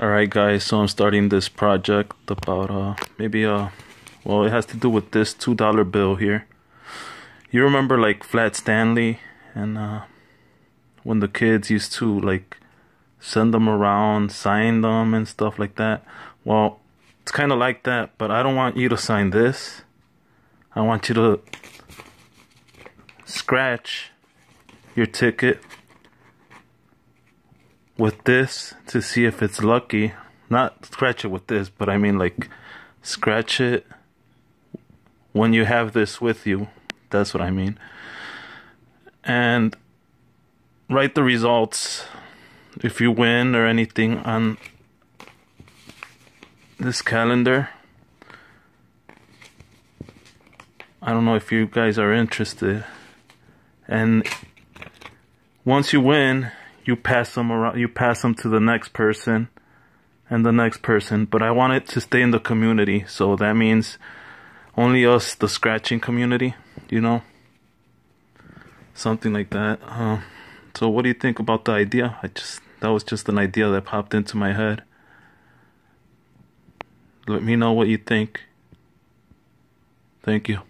Alright guys, so I'm starting this project about uh maybe uh well it has to do with this two dollar bill here. You remember like Flat Stanley and uh when the kids used to like send them around, sign them and stuff like that? Well, it's kinda like that, but I don't want you to sign this. I want you to scratch your ticket with this to see if it's lucky. Not scratch it with this, but I mean like scratch it when you have this with you. That's what I mean. And write the results if you win or anything on this calendar. I don't know if you guys are interested. And once you win, you pass them around you pass them to the next person and the next person but i want it to stay in the community. So that means only us the scratching community you know? Something like that uh, so what do you think about the idea? I just that was just an idea that popped into my head. Let me know what you think. Thank you